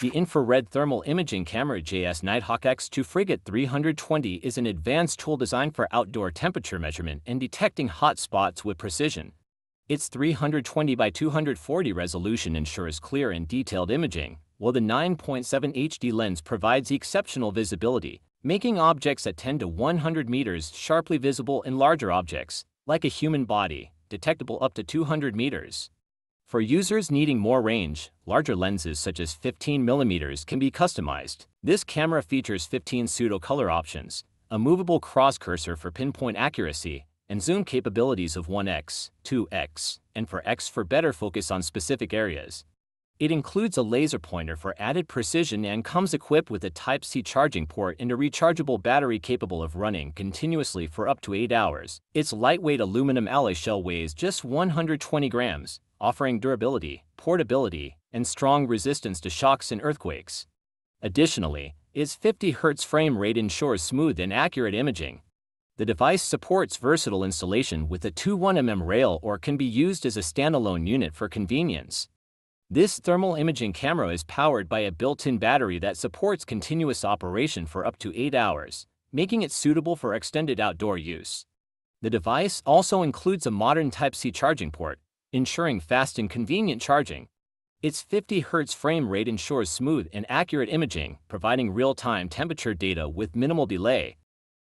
The infrared thermal imaging camera JS Nighthawk X2 Frigate 320 is an advanced tool designed for outdoor temperature measurement and detecting hot spots with precision. Its 320 by 240 resolution ensures clear and detailed imaging, while the 9.7 HD lens provides exceptional visibility, making objects at 10 to 100 meters sharply visible in larger objects, like a human body, detectable up to 200 meters. For users needing more range, larger lenses such as 15mm can be customized. This camera features 15 pseudo-color options, a movable cross cursor for pinpoint accuracy, and zoom capabilities of 1x, 2x, and 4x for better focus on specific areas. It includes a laser pointer for added precision and comes equipped with a Type-C charging port and a rechargeable battery capable of running continuously for up to 8 hours. Its lightweight aluminum alloy shell weighs just 120 grams, offering durability, portability, and strong resistance to shocks and earthquakes. Additionally, its 50 Hz frame rate ensures smooth and accurate imaging. The device supports versatile installation with a 21mm rail or can be used as a standalone unit for convenience. This thermal imaging camera is powered by a built-in battery that supports continuous operation for up to 8 hours, making it suitable for extended outdoor use. The device also includes a modern Type-C charging port, ensuring fast and convenient charging. Its 50 Hz frame rate ensures smooth and accurate imaging, providing real-time temperature data with minimal delay.